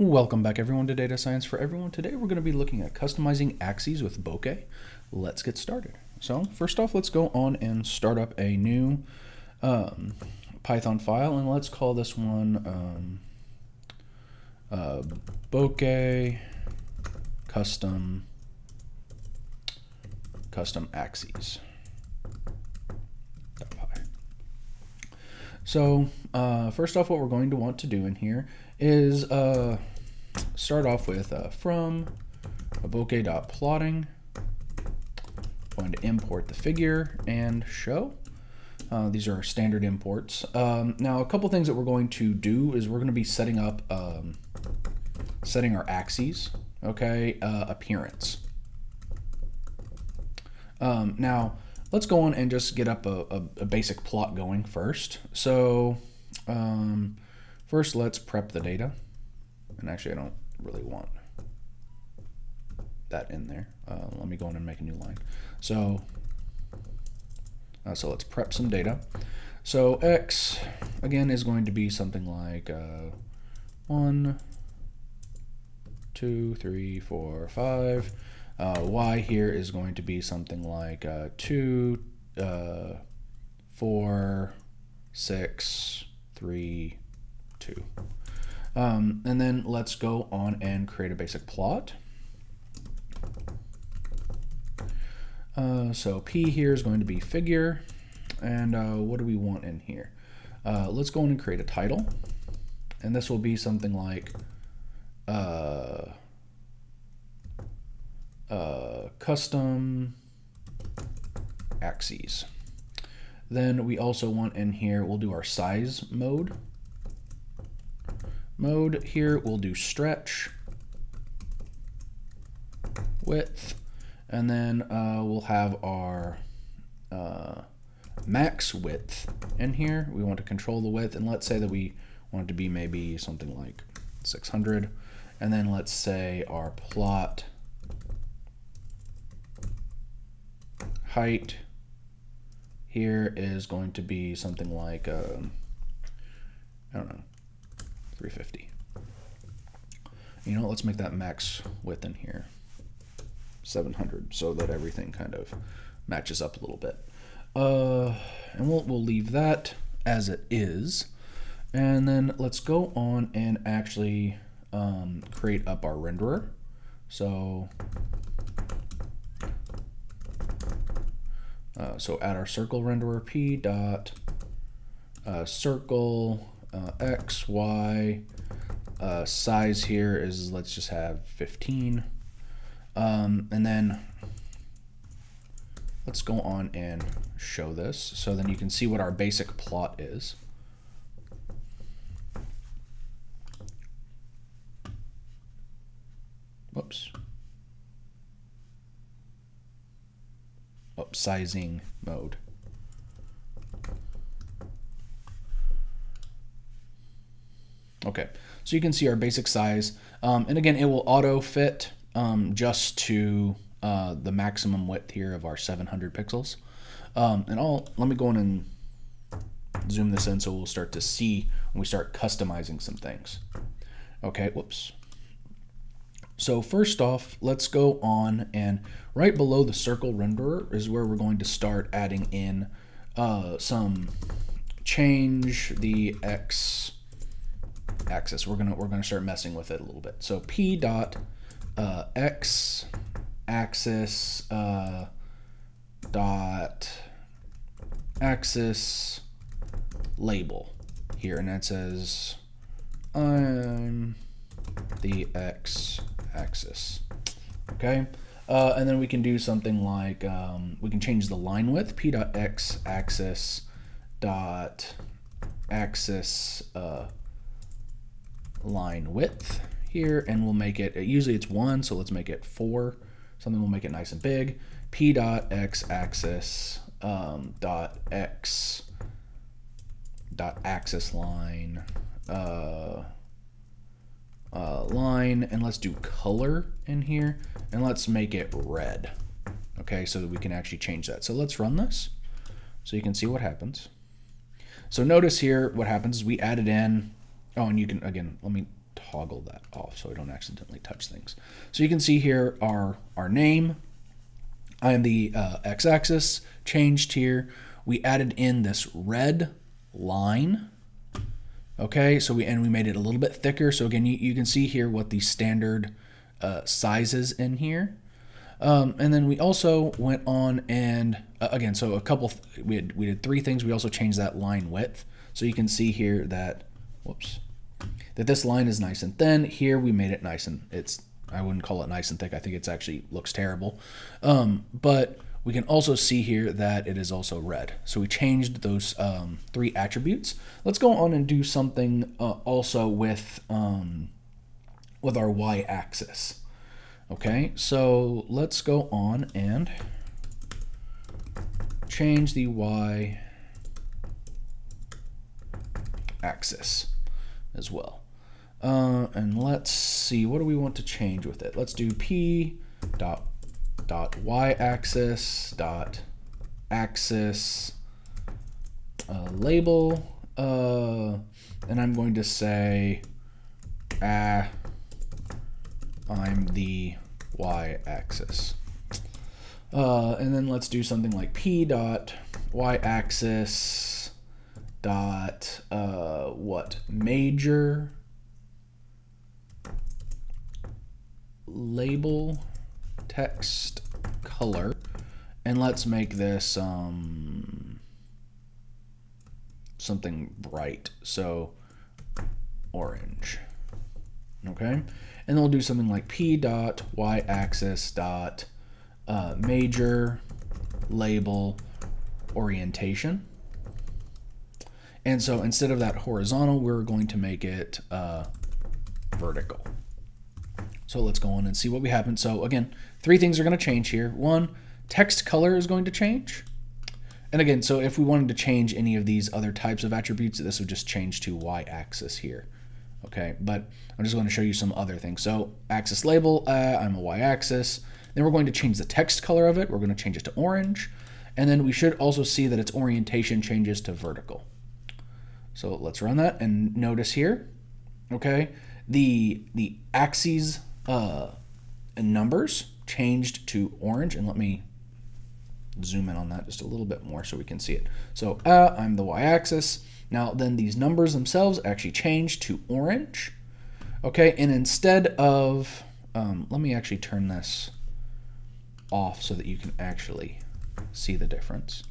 Welcome back everyone to Data Science for Everyone. Today we're going to be looking at customizing axes with Bokeh. Let's get started. So first off, let's go on and start up a new um, Python file and let's call this one um, uh, Bokeh custom custom axes. So uh, first off, what we're going to want to do in here is uh, start off with uh, from bokeh.plotting. Going to import the figure and show. Uh, these are our standard imports. Um, now, a couple things that we're going to do is we're going to be setting up, um, setting our axes, okay, uh, appearance. Um, now, let's go on and just get up a, a, a basic plot going first. So, um, First, let's prep the data. And actually, I don't really want that in there. Uh, let me go in and make a new line. So, uh, so let's prep some data. So x, again, is going to be something like uh, 1, 2, 3, 4, 5. Uh, y here is going to be something like uh, 2, uh, 4, 6, 3, two. Um, and then let's go on and create a basic plot. Uh, so P here is going to be figure. And uh, what do we want in here? Uh, let's go in and create a title. And this will be something like uh, uh, custom axes. Then we also want in here, we'll do our size mode mode here, we'll do stretch, width, and then uh, we'll have our uh, max width in here. We want to control the width, and let's say that we want it to be maybe something like 600. And then let's say our plot height here is going to be something like, um, I don't know, 350. You know, let's make that max width in here 700 so that everything kind of matches up a little bit. Uh, and we'll, we'll leave that as it is. And then let's go on and actually um, create up our renderer. So, uh, so add our circle renderer p dot uh, circle uh, x, y, uh, size here is, let's just have 15. Um, and then let's go on and show this. So then you can see what our basic plot is. Whoops. Upsizing mode. Okay, so you can see our basic size. Um, and again, it will auto fit um, just to uh, the maximum width here of our 700 pixels. Um, and I'll, let me go in and zoom this in so we'll start to see when we start customizing some things. Okay, whoops. So first off, let's go on and right below the circle renderer is where we're going to start adding in uh, some change the X axis. We're gonna we're gonna start messing with it a little bit. So p dot uh, x axis uh, dot axis label here, and that says I'm the x axis. Okay. Uh, and then we can do something like um, we can change the line width p dot x axis dot axis uh, line width here and we'll make it, usually it's one, so let's make it four. Something we'll make it nice and big. P dot X axis um, dot X dot axis line uh, uh, line and let's do color in here and let's make it red. Okay, so that we can actually change that. So let's run this so you can see what happens. So notice here what happens is we added in Oh, and you can, again, let me toggle that off so I don't accidentally touch things. So you can see here our, our name. I am the uh, x-axis changed here. We added in this red line. Okay, so we and we made it a little bit thicker. So again, you, you can see here what the standard uh, sizes in here. Um, and then we also went on and uh, again, so a couple, we, had, we did three things. We also changed that line width. So you can see here that, whoops, that this line is nice and thin. Here we made it nice and it's, I wouldn't call it nice and thick. I think it's actually looks terrible. Um, but we can also see here that it is also red. So we changed those um, three attributes. Let's go on and do something uh, also with, um, with our y-axis. Okay, so let's go on and change the y axis as well. Uh, and let's see, what do we want to change with it? Let's do p dot dot y axis dot axis uh, label, uh, and I'm going to say ah I'm the y-axis. Uh, and then let's do something like p dot y-axis dot uh, what major label text color. And let's make this um, something bright. So orange. Okay? And we'll do something like p dot y axis dot uh, major label orientation. And so instead of that horizontal, we're going to make it uh, vertical. So let's go on and see what we happen. So again, three things are going to change here. One, text color is going to change. And again, so if we wanted to change any of these other types of attributes, this would just change to y-axis here okay? But I'm just going to show you some other things. So axis label, uh, I'm a y-axis. Then we're going to change the text color of it. We're going to change it to orange. And then we should also see that its orientation changes to vertical. So let's run that and notice here, okay, the, the axes uh, numbers changed to orange. And let me zoom in on that just a little bit more so we can see it. So uh, I'm the y-axis. Now then these numbers themselves actually change to orange. Okay, and instead of, um, let me actually turn this off so that you can actually see the difference.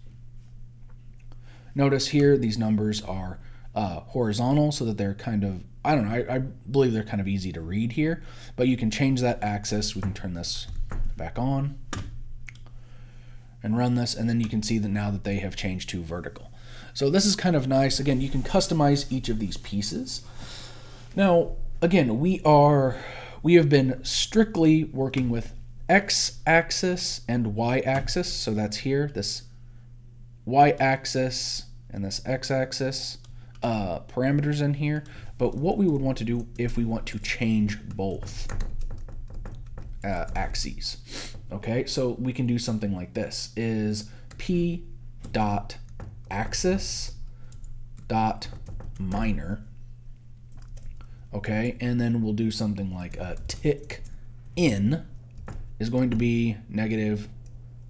Notice here these numbers are uh, horizontal so that they're kind of, I don't know, I, I believe they're kind of easy to read here, but you can change that axis. We can turn this back on and run this, and then you can see that now that they have changed to vertical. So this is kind of nice. Again, you can customize each of these pieces. Now, again, we are we have been strictly working with x-axis and y-axis. So that's here, this y-axis and this x-axis uh, parameters in here. But what we would want to do if we want to change both uh, axes. Okay, so we can do something like this: is p dot axis dot minor. Okay, and then we'll do something like a tick in is going to be negative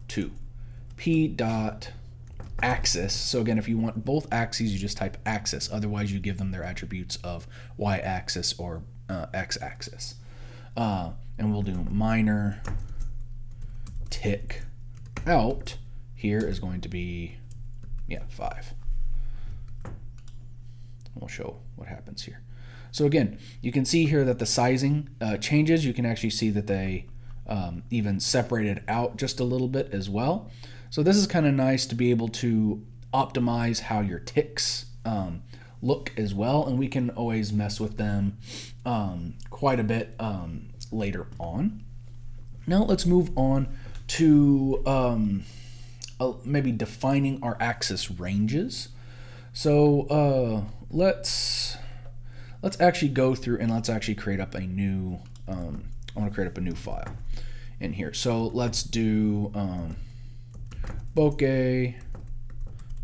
2. P dot axis. So again, if you want both axes, you just type axis. Otherwise, you give them their attributes of y-axis or uh, x-axis. Uh, and we'll do minor tick out. Here is going to be yeah, five. We'll show what happens here. So again, you can see here that the sizing uh, changes. You can actually see that they um, even separated out just a little bit as well. So this is kind of nice to be able to optimize how your ticks um, look as well. And we can always mess with them um, quite a bit um, later on. Now let's move on to uh, maybe defining our axis ranges. So uh, let's let's actually go through and let's actually create up a new. Um, I want to create up a new file in here. So let's do um, bokeh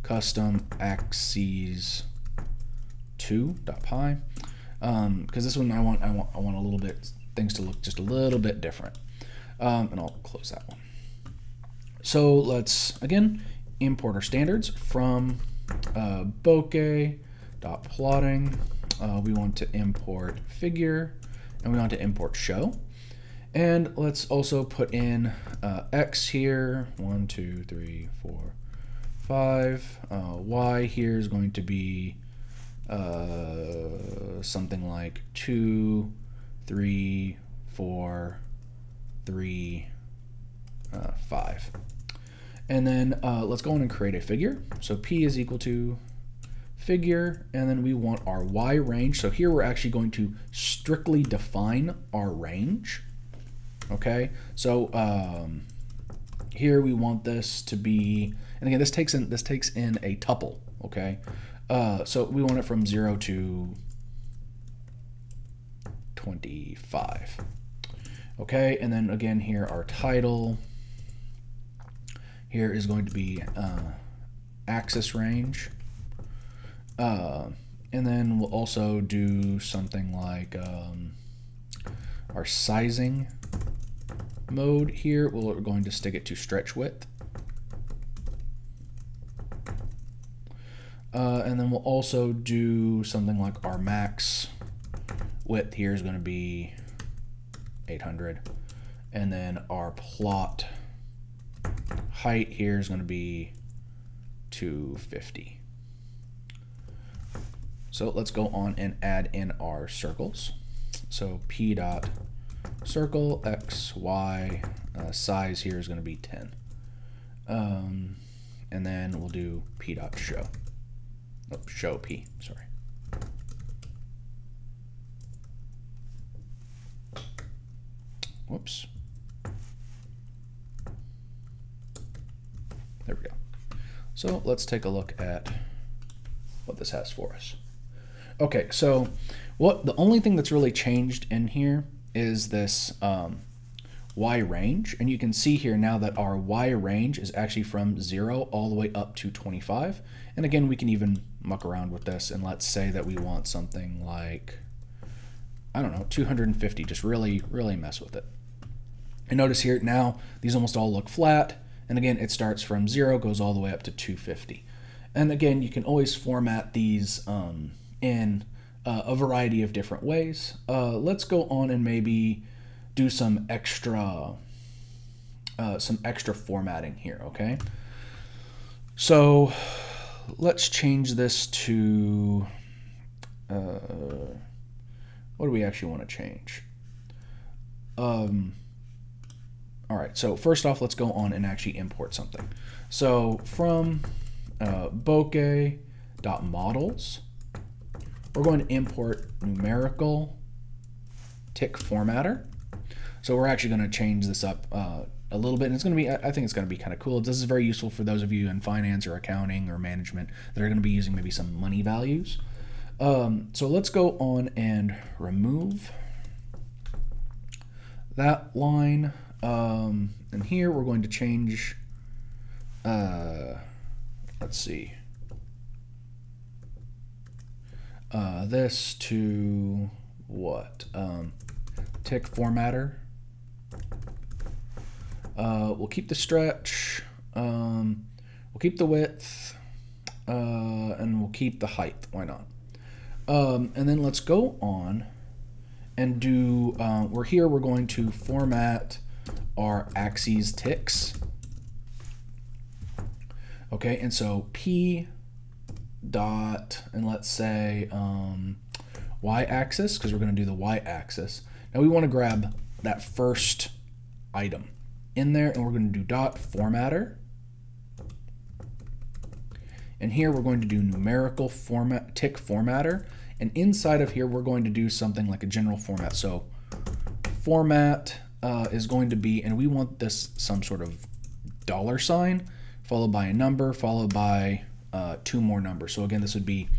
custom axes 2.py. because um, because this one I want I want I want a little bit things to look just a little bit different. Um, and I'll close that one. So let's again import our standards from uh, bokeh dot plotting. Uh, we want to import figure and we want to import show. And let's also put in uh, x here, one, two, three, four, five. Uh, y here is going to be uh, something like two, three, four, three, uh, five. And then uh, let's go in and create a figure. So p is equal to figure, and then we want our y range. So here we're actually going to strictly define our range. Okay, so um, here we want this to be, and again, this takes in this takes in a tuple. Okay, uh, so we want it from zero to 25. Okay, and then again here our title here is going to be uh, axis range. Uh, and then we'll also do something like um, our sizing mode here. We're going to stick it to stretch width. Uh, and then we'll also do something like our max width here is going to be 800. And then our plot height here is going to be 250. So let's go on and add in our circles. So p dot circle x y uh, size here is going to be 10. Um, and then we'll do p dot show. Oh, show p. Sorry. Whoops. There we go. So let's take a look at what this has for us. Okay, so what the only thing that's really changed in here is this um, y range, and you can see here now that our y range is actually from 0 all the way up to 25. And again, we can even muck around with this, and let's say that we want something like, I don't know, 250, just really, really mess with it. And notice here now, these almost all look flat, and again, it starts from 0, goes all the way up to 250. And again, you can always format these um, in uh, a variety of different ways. Uh, let's go on and maybe do some extra uh, some extra formatting here, okay? So let's change this to uh, what do we actually want to change? Um, all right, so first off, let's go on and actually import something. So from uh, bokeh.models, we're going to import numerical tick formatter. So we're actually going to change this up uh, a little bit, and it's going to be, I think it's going to be kind of cool. This is very useful for those of you in finance or accounting or management that are going to be using maybe some money values. Um, so let's go on and remove that line. Um, and here we're going to change, uh, let's see, uh, this to what? Um, tick formatter. Uh, we'll keep the stretch. Um, we'll keep the width. Uh, and we'll keep the height. Why not? Um, and then let's go on and do, uh, we're here, we're going to format our axes ticks. Okay, and so P dot, and let's say um, y-axis, because we're going to do the y-axis. Now we want to grab that first item in there, and we're going to do dot formatter. And here we're going to do numerical format tick formatter. And inside of here, we're going to do something like a general format. So format uh, is going to be, and we want this some sort of dollar sign, followed by a number, followed by uh, two more numbers. So again, this would be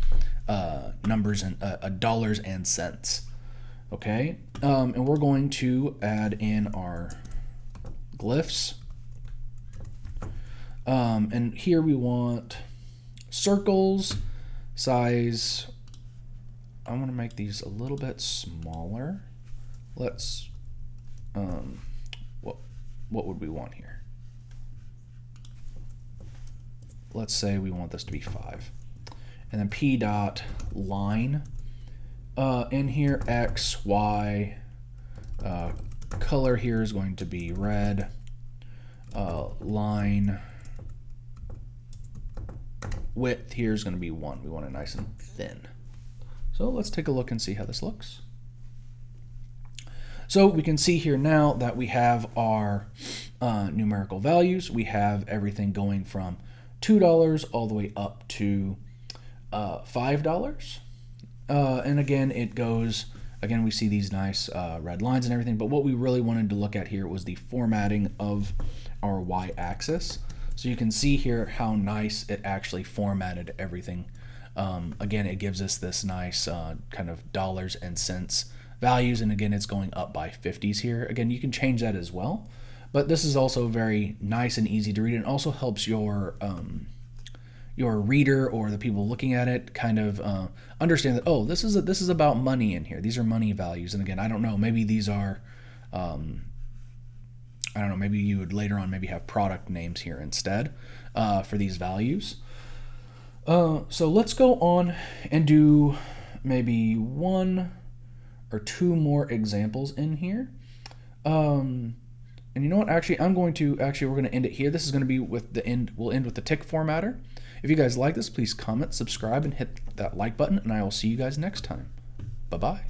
uh, numbers and uh, dollars and cents. Okay, um, and we're going to add in our glyphs. Um, and here we want circles, size I want to make these a little bit smaller. Let's, um, what, what would we want here? Let's say we want this to be five. And then P dot line uh, in here, X, Y, uh, color here is going to be red, uh, line, width here is going to be one. We want it nice and thin. So let's take a look and see how this looks. So we can see here now that we have our uh, numerical values. We have everything going from $2 all the way up to uh, $5. Uh, and again, it goes, again, we see these nice uh, red lines and everything, but what we really wanted to look at here was the formatting of our y-axis. So you can see here how nice it actually formatted everything. Um, again, it gives us this nice uh, kind of dollars and cents values, and again, it's going up by 50s here. Again, you can change that as well, but this is also very nice and easy to read, and also helps your um, your reader or the people looking at it kind of uh, understand that oh this is a, this is about money in here. These are money values. And again I don't know maybe these are um, I don't know maybe you would later on maybe have product names here instead uh, for these values. Uh, so let's go on and do maybe one or two more examples in here. Um, and you know what actually I'm going to actually we're going to end it here this is going to be with the end we'll end with the tick formatter if you guys like this, please comment, subscribe, and hit that like button, and I will see you guys next time. Bye bye.